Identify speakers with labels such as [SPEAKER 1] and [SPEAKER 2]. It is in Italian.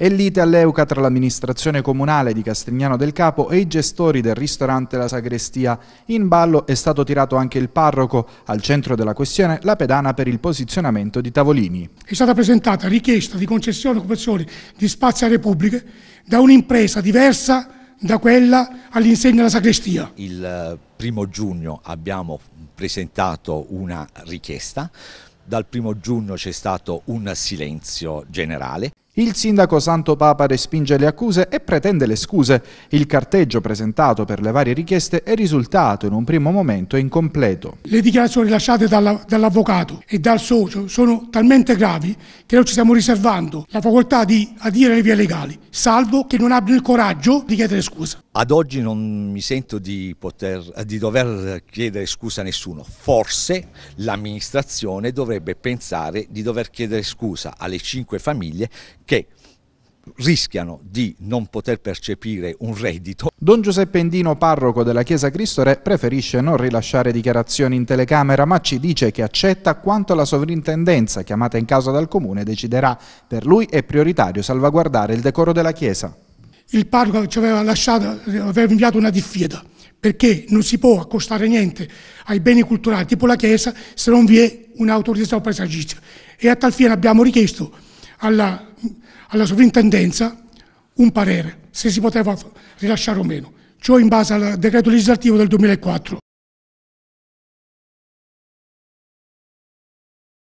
[SPEAKER 1] È lite all'Euca tra l'amministrazione comunale di Castigliano del Capo e i gestori del ristorante La Sagrestia. In ballo è stato tirato anche il parroco, al centro della questione la pedana per il posizionamento di tavolini.
[SPEAKER 2] È stata presentata richiesta di concessione e occupazione di spazi a repubbliche da un'impresa diversa da quella all'insegna della sagrestia.
[SPEAKER 3] Il eh, primo giugno abbiamo presentato una richiesta, dal primo giugno c'è stato un silenzio generale.
[SPEAKER 1] Il sindaco Santo Papa respinge le accuse e pretende le scuse. Il carteggio presentato per le varie richieste è risultato in un primo momento incompleto.
[SPEAKER 2] Le dichiarazioni rilasciate dall'avvocato e dal socio sono talmente gravi che noi ci stiamo riservando la facoltà di adire le vie legali, salvo che non abbiano il coraggio di chiedere scusa.
[SPEAKER 3] Ad oggi non mi sento di, poter, di dover chiedere scusa a nessuno. Forse l'amministrazione dovrebbe pensare di dover chiedere scusa alle cinque famiglie che rischiano di non poter percepire un reddito.
[SPEAKER 1] Don Giuseppe Endino, parroco della Chiesa Cristo Re, preferisce non rilasciare dichiarazioni in telecamera, ma ci dice che accetta quanto la sovrintendenza chiamata in causa dal Comune deciderà. Per lui è prioritario salvaguardare il decoro della Chiesa.
[SPEAKER 2] Il parroco ci aveva, lasciato, aveva inviato una diffida perché non si può accostare niente ai beni culturali tipo la Chiesa se non vi è un'autorizzazione paesaggistica. E a tal fine abbiamo richiesto alla, alla sovrintendenza un parere, se si poteva rilasciare o meno, ciò in base al decreto legislativo del 2004.